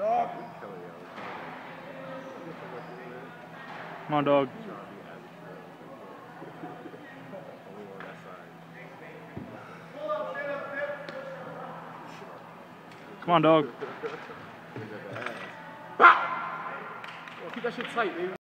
Dog. Come on, dog. Come on, dog. Keep that shit tight, baby.